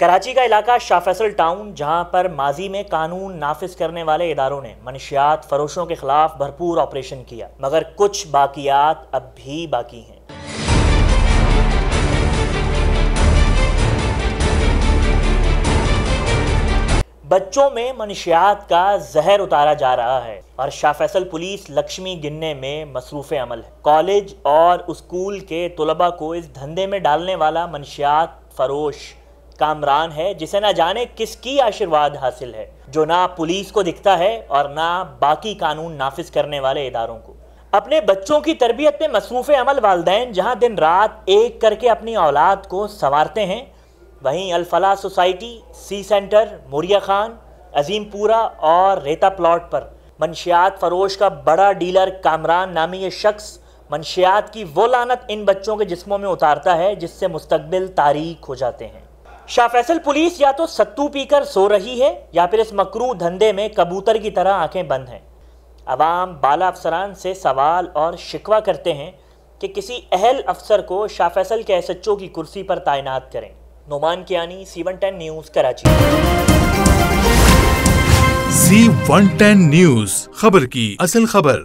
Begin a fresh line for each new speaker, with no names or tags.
कराची का इलाका शाह फैसल टाउन, जहाँ पर माजी में कानून नाफिज करने वाले इदारों ने मनशियात फरोशों के खिलाफ भरपूर ऑपरेशन किया, मगर कुछ बाकियात अब भी बाकी हैं। बच्चों में मनशियात का जहर उतारा जा रहा है और शाह फैसल पुलिस लक्ष्मी गिनने में मसरूफ़ अमल है। कॉलेज और स्कूल के तलबा को इस धंधे में डालने वाला मनशियात फरोश कामरान है, जिसे ना जाने किसकी आशीर्वाद हासिल है। जो ना पुलिस को दिखता है और ना बाकी कानून नाफिज करने वाले इदारों को। अपने बच्चों की तरबियत में मसरूफ़ अमल वालदेन जहाँ दिन रात एक करके अपनी औलाद को संवारते हैं, वहीं Alfalah society, C centre, Moriya Khan, Azimpura और रेता प्लॉट पर मनशियात फरोश का बड़ा डीलर कामरान नामी ये शख्स मनशियात की वो लानत इन बच्चों के जिस्मों में उतारता है, जिससे मुस्तबिल तारीख हो जाते हैं। शाह फैसल, पुलिस या तो सत्तू पीकर सो रही है, या फिर इस मकरू धंधे में कबूतर की तरह आँखें बंद हैं। अवाम बाला अफसरान से सवाल और शिकवा करते हैं कि किसी अहल अफसर को शाह फैसल के एस एच ओ की कुर्सी पर तैनात करें। Noman Kiani C one ten news Karachi.
C one ten news खबर की असल खबर।